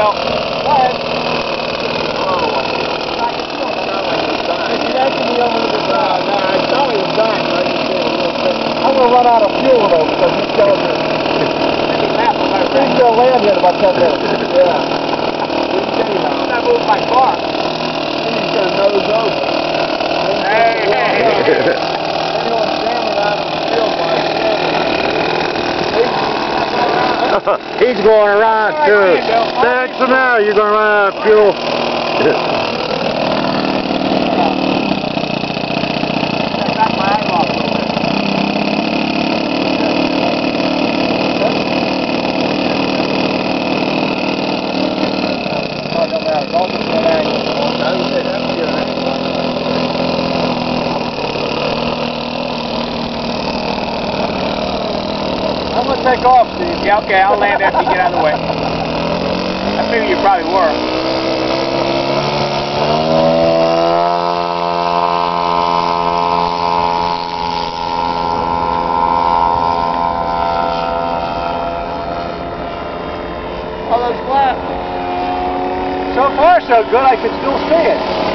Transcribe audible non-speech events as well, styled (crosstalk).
Well, but... I'm going to run out of fuel though because he's telling me. He's going to land here in about 10 minutes. yeah. I'm going to move my car. He's going to nose over. (laughs) He's going around too. Thanks for now. You're going around out of fuel. Back my eyeball a little bit. Oh, no matter. To take off, Steve. Yeah, okay, I'll land after you get out of the way. I figured you probably were. Oh. So far, so good. I can still see it.